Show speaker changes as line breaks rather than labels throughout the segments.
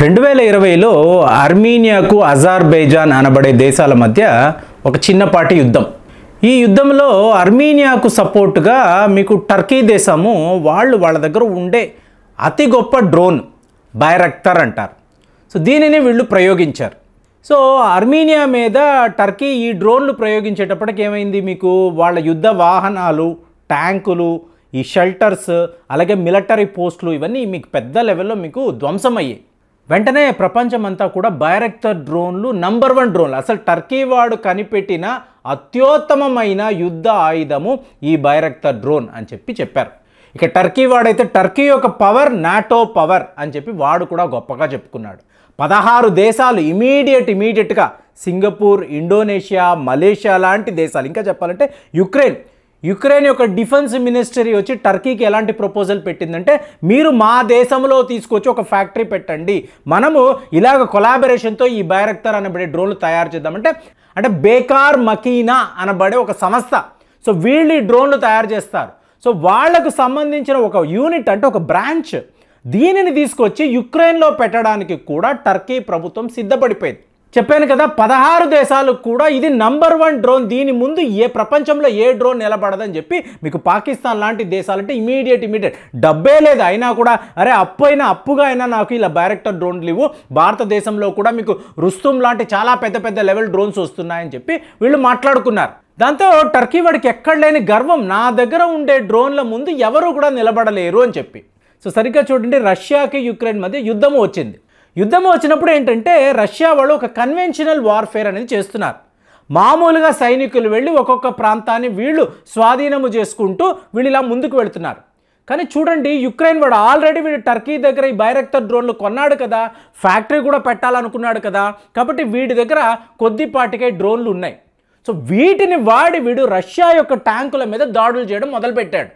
రెండు వేల ఇరవైలో అర్మీనియాకు అజార్బైజాన్ అనబడే దేశాల మధ్య ఒక చిన్నపాటి యుద్ధం. ఈ యుద్ధంలో అర్మీనియాకు సపోర్టుగా మీకు టర్కీ దేశము వాళ్ళు వాళ్ళ దగ్గర ఉండే అతి గొప్ప డ్రోన్ బైరక్తర్ అంటారు. సో దీనిని వీళ్ళు ప్రయోగించారు. సో అర్మీనియా మీద టర్కీ ఈ డ్రోన్లు ప్రయోగించేటప్పటికి ఏమైంది మీకు? వాళ్ళ యుద్ధ వాహనాలు ట్యాంకులు ఈ షెల్టర్స్ అలాగే మిలిటరీ పోస్టులు ఇవన్నీ మీకు పెద్ద లెవెల్లో మీకు ధ్వంసమయ్యాయి. వెంటనే ప్రపంచమంతా కూడా బైరెక్టర్ డ్రోన్లు నంబర్ వన్ డ్రోన్లు. అసలు టర్కీ వాడు కనిపెట్టిన అత్యుత్తమమైన యుద్ధ ఆయుధము ఈ బైరెక్టర్ డ్రోన్ అని చెప్పి చెప్పారు. ఇక టర్కీ వాడైతే టర్కీ యొక్క పవర్ నాటో పవర్ అని చెప్పి వాడు కూడా గొప్పగా చెప్పుకున్నాడు. పదహారు దేశాలు ఇమీడియట్ ఇమీడియట్గా సింగపూర్ ఇండోనేషియా మలేషియా లాంటి దేశాలు. ఇంకా చెప్పాలంటే యుక్రెయిన్. యుక్రెయిన్ యొక్క డిఫెన్స్ మినిస్టరీ వచ్చి టర్కీకి ఎలాంటి ప్రపోజల్ పెట్టిందంటే మీరు మా దేశంలో తీసుకొచ్చి ఒక ఫ్యాక్టరీ పెట్టండి. మనము ఇలాగ కొలాబరేషన్తో ఈ బైరక్తర్ అనబడే డ్రోన్లు తయారు చేద్దామంటే అంటే బేకార్ మకీనా అనబడే ఒక సంస్థ. సో వీళ్ళు ఈ డ్రోన్లు తయారు చేస్తారు. సో వాళ్ళకు సంబంధించిన ఒక యూనిట్ అంటే ఒక బ్రాంచ్. దీనిని తీసుకొచ్చి యుక్రెయిన్లో పెట్టడానికి కూడా టర్కీ ప్రభుత్వం సిద్ధపడిపోయింది. చెప్పాను కదా పదహారు దేశాలకు కూడా ఇది నంబర్ వన్ డ్రోన్. దీని ముందు ఏ ప్రపంచంలో ఏ డ్రోన్ నిలబడదని చెప్పి మీకు పాకిస్తాన్ లాంటి దేశాలంటే ఇమీడియట్ ఇమీడియట్. డబ్బే లేదు అయినా కూడా అరే అప్పు అయినా అప్పుగా అయినా నాకు ఇలా డైరెక్టర్ డ్రోన్లు ఇవ్వు భారతదేశంలో కూడా మీకు రుస్తుం లాంటి చాలా పెద్ద పెద్ద లెవెల్ డ్రోన్స్ వస్తున్నాయని చెప్పి వీళ్ళు మాట్లాడుకున్నారు. దాంతో టర్కీ వాడికి ఎక్కడ లేని గర్వం నా దగ్గర ఉండే డ్రోన్ల ముందు ఎవరు కూడా నిలబడలేరు అని చెప్పి. సో సరిగ్గా చూడండి రష్యాకి యుక్రెయిన్ మధ్య యుద్ధం వచ్చింది. యుద్ధం వచ్చినప్పుడు ఏంటంటే రష్యా వాళ్ళు ఒక కన్వెన్షనల్ వార్ఫేర్ అనేది చేస్తున్నారు. మామూలుగా సైనికులు వెళ్ళి ఒక్కొక్క ప్రాంతాన్ని వీళ్ళు స్వాధీనము చేసుకుంటూ వీళ్ళు ఇలా ముందుకు వెళుతున్నారు. కానీ చూడండి యుక్రెయిన్ వాడు ఆల్రెడీ వీడు టర్కీ దగ్గర ఈ బైరెక్టర్ డ్రోన్లు కొన్నాడు కదా ఫ్యాక్టరీ కూడా పెట్టాలనుకున్నాడు కదా కాబట్టి వీడి దగ్గర కొద్దిపాటికే డ్రోన్లు ఉన్నాయి. సో వీటిని వాడి వీడు రష్యా యొక్క ట్యాంకుల మీద దాడులు చేయడం మొదలుపెట్టాడు.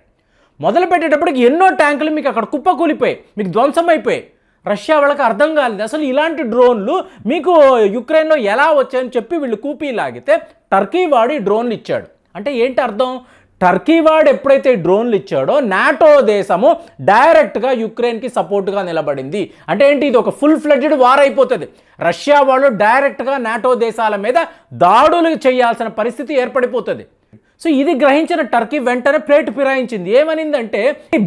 మొదలుపెట్టేటప్పటికి ఎన్నో ట్యాంకులు మీకు అక్కడ కుప్పకూలిపోయాయి మీకు ధ్వంసం అయిపోయాయి రష్యా వాళ్ళకి అర్థం కాలేదు. అసలు ఇలాంటి డ్రోన్లు మీకు యుక్రెయిన్లో ఎలా వచ్చాయని చెప్పి వీళ్ళు కూపీ లాగితే టర్కీ వాడు డ్రోన్లు ఇచ్చాడు. అంటే ఏంటి అర్థం? టర్కీ వాడు ఎప్పుడైతే డ్రోన్లు ఇచ్చాడో నాటో దేశము డైరెక్ట్గా యుక్రెయిన్కి సపోర్ట్గా నిలబడింది. అంటే ఏంటి? ఇది ఒక ఫుల్ ఫ్లెడ్జ్డ్ వార్ అయిపోతుంది. రష్యా వాళ్ళు డైరెక్ట్గా నాటో దేశాల మీద దాడులు చేయాల్సిన పరిస్థితి ఏర్పడిపోతుంది. సో ఇది గ్రహించిన టర్కీ వెంటనే ప్లేట్ ఫిరాయించింది. ఏమనిందంటే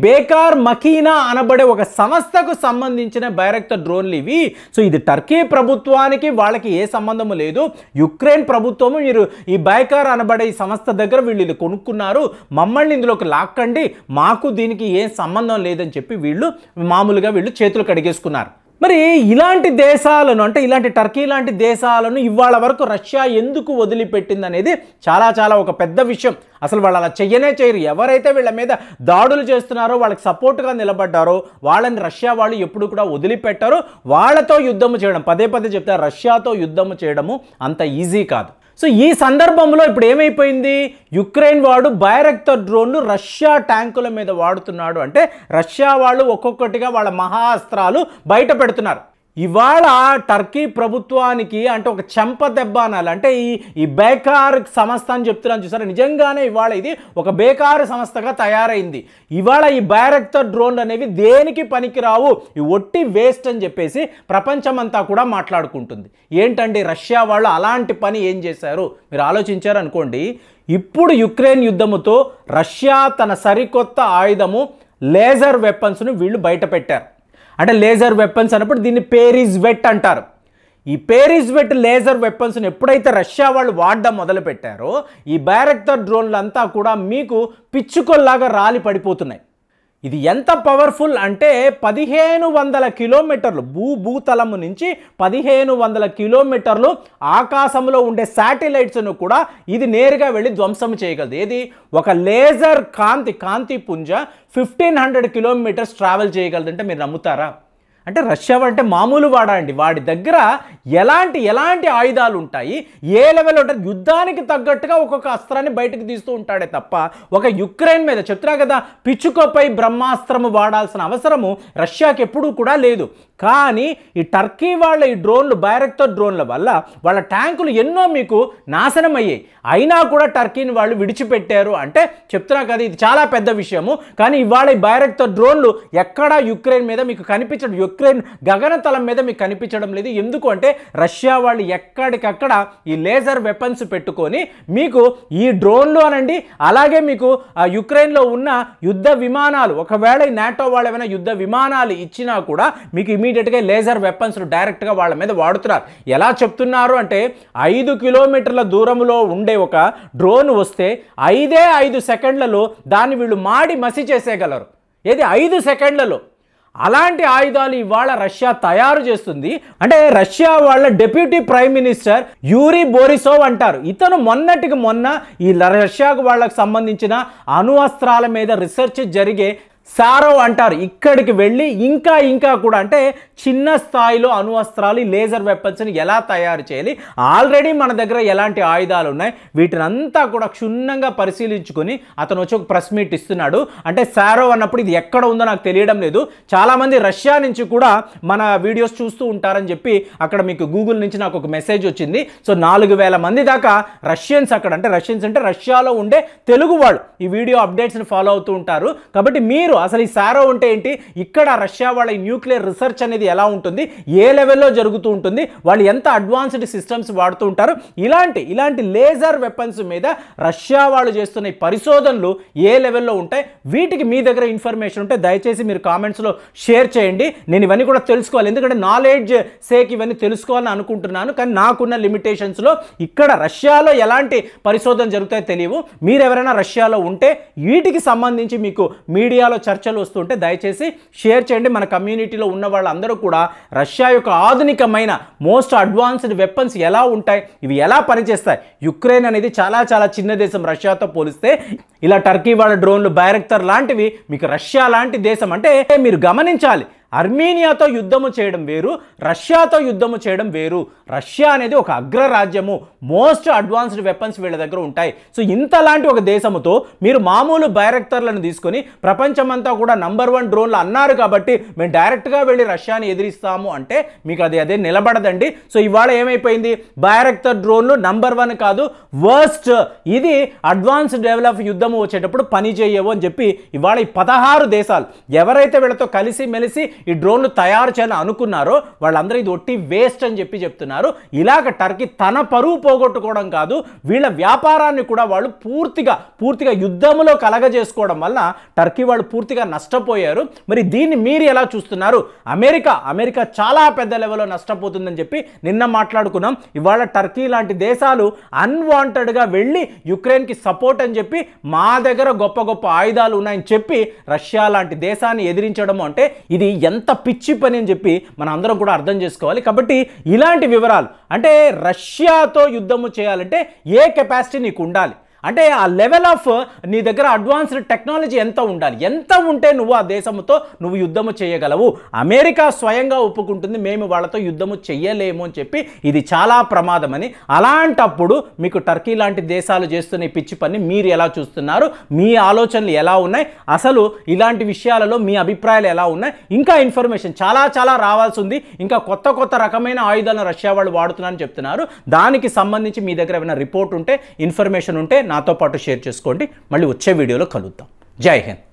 బేకార్ మకీనా అనబడే ఒక సంస్థకు సంబంధించిన బైరెక్టర్ డ్రోన్లు ఇవి. సో ఇది టర్కీ ప్రభుత్వానికి వాళ్ళకి ఏ సంబంధము లేదు. యుక్రెయిన్ ప్రభుత్వము మీరు ఈ బైకార్ అనబడే ఈ సంస్థ దగ్గర వీళ్ళు ఇది కొనుక్కున్నారు. మమ్మల్ని ఇందులోకి లాక్కండి. మాకు దీనికి ఏం సంబంధం లేదని చెప్పి వీళ్ళు మామూలుగా వీళ్ళు చేతులు కడిగేసుకున్నారు. మరి ఇలాంటి దేశాలను అంటే ఇలాంటి టర్కీ లాంటి దేశాలను ఇవాళ వరకు రష్యా ఎందుకు వదిలిపెట్టింది అనేది చాలా చాలా ఒక పెద్ద విషయం. అసలు వాళ్ళు అలా చెయ్యనే చేయరు ఎవరైతే వీళ్ళ మీద దాడులు చేస్తున్నారో వాళ్ళకి సపోర్ట్గా నిలబడ్డారో వాళ్ళని రష్యా వాళ్ళు ఎప్పుడు కూడా వదిలిపెట్టారో. వాళ్ళతో యుద్ధము చేయడం పదే పదే చెప్తారు రష్యాతో యుద్ధము చేయడము అంత ఈజీ కాదు. సో ఈ సందర్భంలో ఇప్పుడు ఏమైపోయింది? యుక్రెయిన్ వాడు బైరెక్టర్ డ్రోన్లు రష్యా ట్యాంకుల మీద వాడుతున్నాడు. అంటే రష్యా వాళ్ళు ఒక్కొక్కటిగా వాళ్ళ మహాస్త్రాలు బయట పెడుతున్నారు. ఇవాళ టర్కీ ప్రభుత్వానికి అంటే ఒక చెంప దెబ్బ అనాలి. అంటే ఈ ఈ బేకార్ సంస్థ అని చెప్తున్నాను చూసారా? నిజంగానే ఇవాళ ఇది ఒక బేకారు సంస్థగా తయారైంది. ఇవాళ ఈ బైరెక్టర్ డ్రోన్లు అనేవి దేనికి పనికిరావు? ఈ ఒట్టి వేస్ట్ అని చెప్పేసి ప్రపంచమంతా కూడా మాట్లాడుకుంటుంది. ఏంటండి రష్యా వాళ్ళు అలాంటి పని ఏం చేశారు? మీరు ఆలోచించారు అనుకోండి. ఇప్పుడు యుక్రెయిన్ యుద్ధముతో రష్యా తన సరికొత్త ఆయుధము లేజర్ వెపన్స్ను వీళ్ళు బయట పెట్టారు అంటే లేజర్ వెపన్స్ అన్నప్పుడు దీన్ని పేరిస్ వెట్ అంటారు. ఈ పేరిజ్ వెట్ లేజర్ వెపన్స్ని ఎప్పుడైతే రష్యా వాళ్ళు వాడడం మొదలుపెట్టారో ఈ బ్యారెక్టర్ డ్రోన్లు అంతా కూడా మీకు పిచ్చుకొల్లాగా రాలి పడిపోతున్నాయి. ఇది ఎంత పవర్ఫుల్ అంటే పదిహేను వందల కిలోమీటర్లు భూ భూతలము నుంచి పదిహేను వందల కిలోమీటర్లు ఆకాశంలో ఉండే శాటిలైట్స్ను కూడా ఇది నేరుగా వెళ్ళి ధ్వంసం చేయగలదు. ఏది? ఒక లేజర్ కాంతి కాంతి పుంజ ఫిఫ్టీన్ హండ్రెడ్ కిలోమీటర్స్ ట్రావెల్ చేయగలదు అంటే మీరు నమ్ముతారా? అంటే రష్యా అంటే మామూలు వాడా అండి. వాడి దగ్గర ఎలాంటి ఎలాంటి ఆయుధాలు ఉంటాయి ఏ లెవెల్ ఉంటుంది యుద్ధానికి తగ్గట్టుగా ఒక్కొక్క అస్త్రాన్ని బయటకు తీస్తూ ఉంటాడే తప్ప ఒక యుక్రెయిన్ మీద చెప్తున్నా కదా పిచ్చుకపై బ్రహ్మాస్త్రము వాడాల్సిన అవసరము రష్యాకి ఎప్పుడూ కూడా లేదు. కానీ ఈ టర్కీ వాళ్ళ ఈ డ్రోన్లు బైరక్తో డ్రోన్ల వల్ల వాళ్ళ ట్యాంకులు ఎన్నో మీకు నాశనం అయ్యాయి అయినా కూడా టర్కీని వాళ్ళు విడిచిపెట్టారు అంటే చెప్తున్నా కదా ఇది చాలా పెద్ద విషయము. కానీ ఇవాళ ఈ బైరక్తో డ్రోన్లు ఎక్కడా యుక్రెయిన్ మీద మీకు కనిపించడం యుక్రెయిన్ గగనతలం మీద మీకు కనిపించడం లేదు. ఎందుకు అంటే రష్యా వాళ్ళు ఎక్కడికక్కడ ఈ లేజర్ వెపన్స్ పెట్టుకొని మీకు ఈ డ్రోన్లు అనండి అలాగే మీకు ఆ యుక్రెయిన్లో ఉన్న యుద్ధ విమానాలు ఒకవేళ నాటో వాళ్ళు ఏమైనా యుద్ధ విమానాలు ఇచ్చినా కూడా మీకు ఇమీడియట్గా లేజర్ వెపన్స్ డైరెక్ట్గా వాళ్ళ మీద వాడుతున్నారు. ఎలా చెప్తున్నారు అంటే ఐదు కిలోమీటర్ల దూరంలో ఉండే ఒక డ్రోన్ వస్తే ఐదే ఐదు సెకండ్లలో దాన్ని వీళ్ళు మాడి మసి చేసేయగలరు. ఏది? ఐదు సెకండ్లలో. అలాంటి ఆయుధాలు ఇవాళ రష్యా తయారు చేస్తుంది. అంటే రష్యా వాళ్ళ deputy prime minister Yuri Borisov అంటారు. ఇతను మొన్నటికి మొన్న ఈ రష్యాకు వాళ్ళకు సంబంధించిన అణు అస్త్రాల మీద రీసెర్చ్ జరిగే సారో అంటారు. ఇక్కడికి వెళ్ళి ఇంకా ఇంకా కూడా అంటే చిన్న స్థాయిలో అణువస్త్రాలు లేజర్ వెపన్స్ని ఎలా తయారు చేయాలి? ఆల్రెడీ మన దగ్గర ఎలాంటి ఆయుధాలు ఉన్నాయి? వీటిని అంతా కూడా క్షుణ్ణంగా పరిశీలించుకొని అతను వచ్చి ఒక ప్రెస్ మీట్ ఇస్తున్నాడు. అంటే సారో అన్నప్పుడు ఇది ఎక్కడ ఉందో నాకు తెలియడం లేదు. చాలామంది రష్యా నుంచి కూడా మన వీడియోస్ చూస్తూ ఉంటారని చెప్పి అక్కడ మీకు గూగుల్ నుంచి నాకు ఒక మెసేజ్ వచ్చింది. సో నాలుగు వేల మంది దాకా రష్యన్స్ అక్కడ అంటే రష్యన్స్ అంటే రష్యాలో ఉండే తెలుగు వాళ్ళు ఈ వీడియో అప్డేట్స్ని ఫాలో అవుతూ ఉంటారు. కాబట్టి మీరు అసలు ఈ సారో అంటే ఏంటి? ఇక్కడ రష్యా వాళ్ళ న్యూక్లియర్ రీసెర్చ్ అనేది ఎలా ఉంటుంది? ఏ లెవెల్లో జరుగుతూ ఉంటుంది? వాళ్ళు ఎంత అడ్వాన్స్డ్ సిస్టమ్స్ వాడుతూ ఉంటారు? ఇలాంటి ఇలాంటి లేజర్ వెపన్స్ మీద రష్యా వాళ్ళు చేస్తున్న ఈ పరిశోధనలు ఏ లెవెల్లో ఉంటాయి? వీటికి మీ దగ్గర ఇన్ఫర్మేషన్ ఉంటే దయచేసి మీరు కామెంట్స్లో షేర్ చేయండి. నేను ఇవన్నీ కూడా తెలుసుకోవాలి. ఎందుకంటే నాలెడ్జ్ సేక్ ఇవన్నీ తెలుసుకోవాలని అనుకుంటున్నాను. కానీ నాకున్న లిమిటేషన్స్లో ఇక్కడ రష్యాలో ఎలాంటి పరిశోధన జరుగుతాయో తెలియవు. మీరు ఎవరైనా రష్యాలో ఉంటే వీటికి సంబంధించి మీకు మీడియాలో చర్చలు వస్తుంటే దయచేసి షేర్ చేయండి. మన కమ్యూనిటీలో ఉన్న వాళ్ళందరూ కూడా రష్యా యొక్క ఆధునికమైన మోస్ట్ అడ్వాన్స్డ్ వెపన్స్ ఎలా ఉంటాయి ఇవి ఎలా పనిచేస్తాయి? యుక్రెయిన్ అనేది చాలా చాలా చిన్న దేశం రష్యాతో పోలిస్తే. ఇలా టర్కీ వాళ్ళ డ్రోన్లు బైరెక్టర్ లాంటివి మీకు రష్యా లాంటి దేశం అంటే మీరు గమనించాలి. అర్మేనియాతో యుద్ధము చేయడం వేరు రష్యాతో యుద్ధము చేయడం వేరు. రష్యా అనేది ఒక అగ్రరాజ్యము. మోస్ట్ అడ్వాన్స్డ్ వెపన్స్ వీళ్ళ దగ్గర ఉంటాయి. సో ఇంతలాంటి ఒక దేశముతో మీరు మామూలు బైరెక్టర్లను తీసుకొని ప్రపంచమంతా కూడా నంబర్ వన్ డ్రోన్లు అన్నారు కాబట్టి మేము డైరెక్ట్గా వెళ్ళి రష్యాని ఎదిరిస్తాము అంటే మీకు అది అదే నిలబడదండి. సో ఇవాళ ఏమైపోయింది? బైరెక్టర్ డ్రోన్లు నంబర్ వన్ కాదు వర్స్ట్. ఇది అడ్వాన్స్ డెవలప్ యుద్ధము వచ్చేటప్పుడు పని చేయవు అని చెప్పి ఇవాళ ఈ పదహారు దేశాలు ఎవరైతే వీళ్ళతో కలిసి మెలిసి ఈ డ్రోన్లు తయారు చేయాలని అనుకున్నారో వాళ్ళందరూ ఇది ఒట్టి వేస్ట్ అని చెప్పి చెప్తున్నారు. ఇలాగ టర్కీ తన పరువు పోగొట్టుకోవడం కాదు వీళ్ళ వ్యాపారాన్ని కూడా వాళ్ళు పూర్తిగా పూర్తిగా యుద్ధంలో కలగజేసుకోవడం వల్ల టర్కీ వాళ్ళు పూర్తిగా నష్టపోయారు. మరి దీన్ని మీరు ఎలా చూస్తున్నారు? అమెరికా అమెరికా చాలా పెద్ద లెవెల్లో నష్టపోతుందని చెప్పి నిన్న మాట్లాడుకున్నాం. ఇవాళ టర్కీ లాంటి దేశాలు అన్వాంటెడ్గా వెళ్ళి యుక్రెయిన్కి సపోర్ట్ అని చెప్పి మా దగ్గర గొప్ప గొప్ప ఆయుధాలు ఉన్నాయని చెప్పి రష్యా లాంటి దేశాన్ని ఎదిరించడం అంటే ఇది ఎంత పిచ్చి పని అని చెప్పి మన అందరం కూడా అర్థం చేసుకోవాలి. కాబట్టి ఇలాంటి వివరాలు అంటే రష్యాతో యుద్ధము చేయాలంటే ఏ కెపాసిటీ నీకు ఉండాలి? అంటే ఆ లెవెల్ ఆఫ్ uh, నీ దగ్గర అడ్వాన్స్డ్ టెక్నాలజీ ఎంత ఉండాలి? ఎంత ఉంటే నువ్వు ఆ దేశంతో నువ్వు యుద్ధము చేయగలవు? అమెరికా స్వయంగా ఒప్పుకుంటుంది మేము వాళ్ళతో యుద్ధము చెయ్యలేము అని చెప్పి ఇది చాలా ప్రమాదమని. అలాంటప్పుడు మీకు టర్కీ లాంటి దేశాలు చేస్తున్న పిచ్చి పని మీరు ఎలా చూస్తున్నారు? మీ ఆలోచనలు ఎలా ఉన్నాయి? అసలు ఇలాంటి విషయాలలో మీ అభిప్రాయాలు ఎలా ఉన్నాయి? ఇంకా ఇన్ఫర్మేషన్ చాలా చాలా రావాల్సి ఉంది ఇంకా కొత్త కొత్త రకమైన ఆయుధాలను రష్యా వాళ్ళు వాడుతున్నారని చెప్తున్నారు. దానికి సంబంధించి మీ దగ్గర ఏమైనా రిపోర్ట్ ఉంటే ఇన్ఫర్మేషన్ ఉంటే నాతో పాటు షేర్ చేసుకోండి. మళ్ళీ వచ్చే వీడియోలో కలుద్దాం. జై హింద్.